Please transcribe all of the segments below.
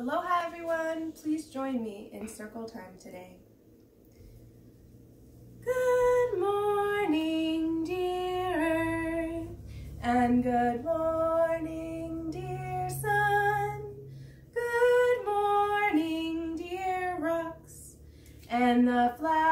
Aloha everyone! Please join me in circle time today. Good morning, dear earth, and good morning, dear sun. Good morning, dear rocks, and the flowers,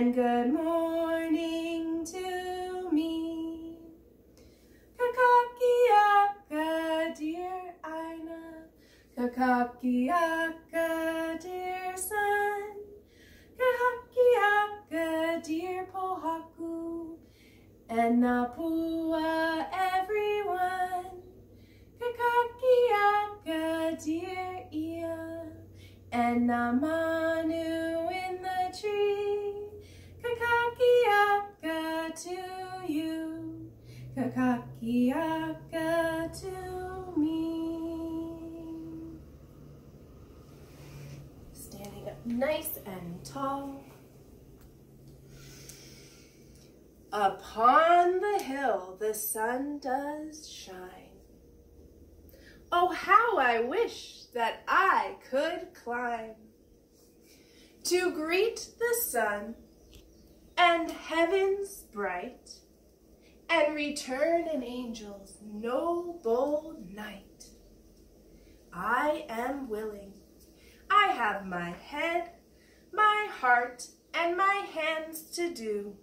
and good morning to me. Kakahiaka, dear Aina, Kakahiaka, dear sun, Kakahiaka, dear Pohaku, and Napua, everyone. Kakahiaka, dear Ia, and Namanu nice and tall. Upon the hill the sun does shine. Oh, how I wish that I could climb to greet the sun and heaven's bright and return an angel's noble knight. I am willing. I have my head, my heart, and my hands to do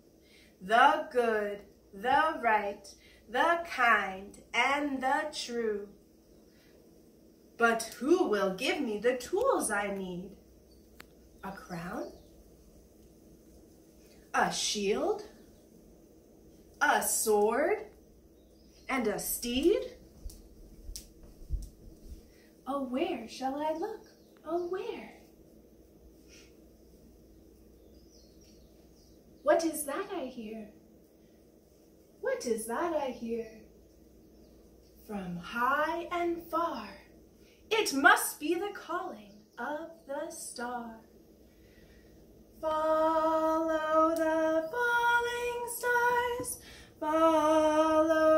the good, the right, the kind, and the true. But who will give me the tools I need? A crown? A shield? A sword? And a steed? Oh, where shall I look? Oh, where? What is that I hear? What is that I hear? From high and far, it must be the calling of the star. Follow the falling stars, follow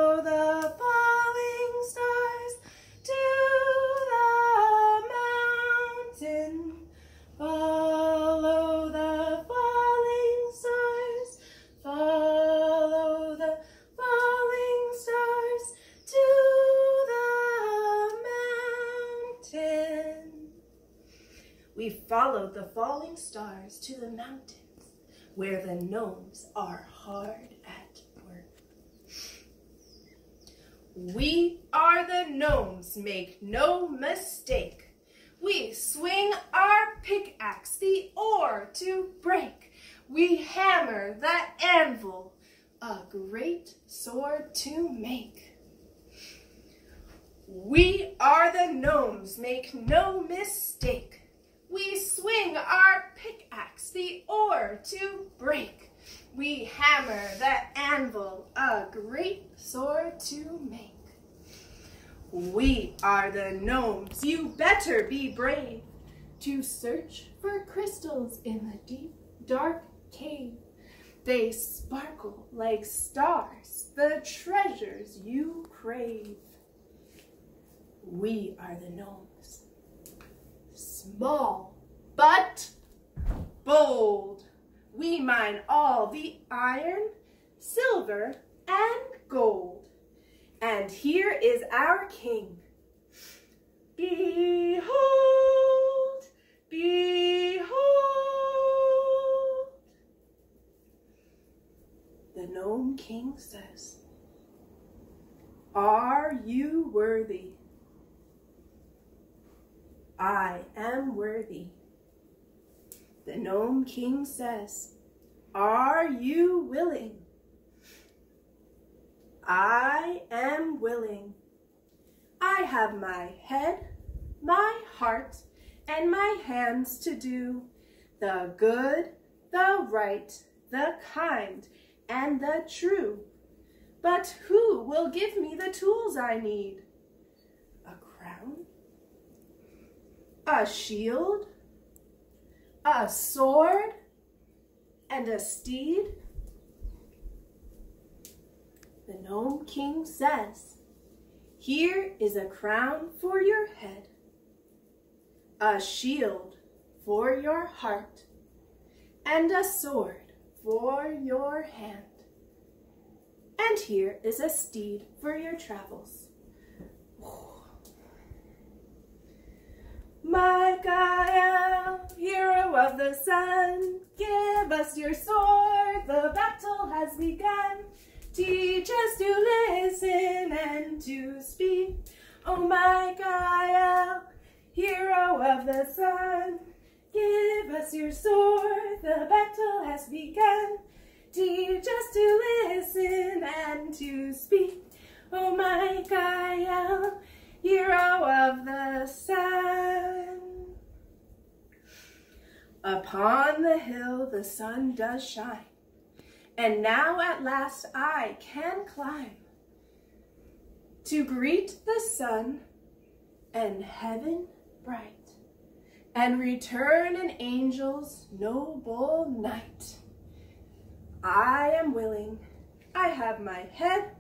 We followed the falling stars to the mountains where the gnomes are hard at work. We are the gnomes, make no mistake. We swing our pickaxe, the ore to break. We hammer the anvil, a great sword to make. We are the gnomes, make no mistake. We swing our pickaxe, the ore to break. We hammer the anvil, a great sword to make. We are the gnomes, you better be brave to search for crystals in the deep, dark cave. They sparkle like stars, the treasures you crave. We are the gnomes, small but bold. We mine all the iron, silver, and gold. And here is our king. Behold, behold. The gnome king says, Are you worthy? I am worthy. The gnome king says, Are you willing? I am willing. I have my head, my heart, and my hands to do the good, the right, the kind, and the true. But who will give me the tools I need? A crown? A shield, a sword, and a steed? The Gnome King says, Here is a crown for your head, a shield for your heart, and a sword for your hand. And here is a steed for your travels. My hero of the sun, give us your sword, the battle has begun. Teach us to listen and to speak. Oh my hero of the sun, give us your sword, the battle has begun. Teach us to listen and to speak. Oh my hero of the sun. Upon the hill the sun does shine, and now at last I can climb to greet the sun and heaven bright, and return an angel's noble knight. I am willing, I have my head,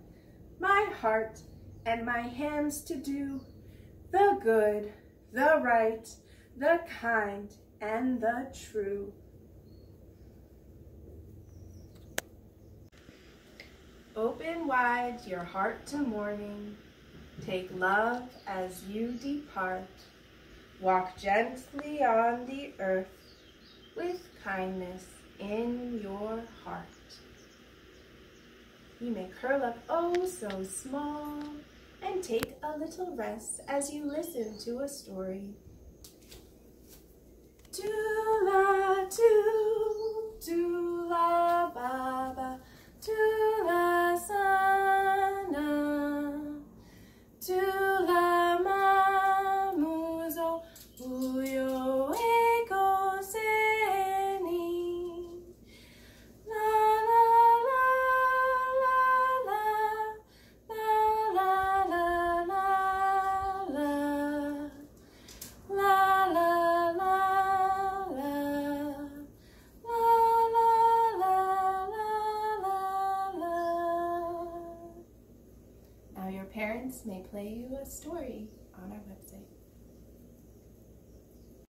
my heart, and my hands to do the good, the right, the kind, and the true. Open wide your heart to morning. Take love as you depart. Walk gently on the earth with kindness in your heart. You may curl up oh so small and take a little rest as you listen to a story. Tula, play you a story on our website.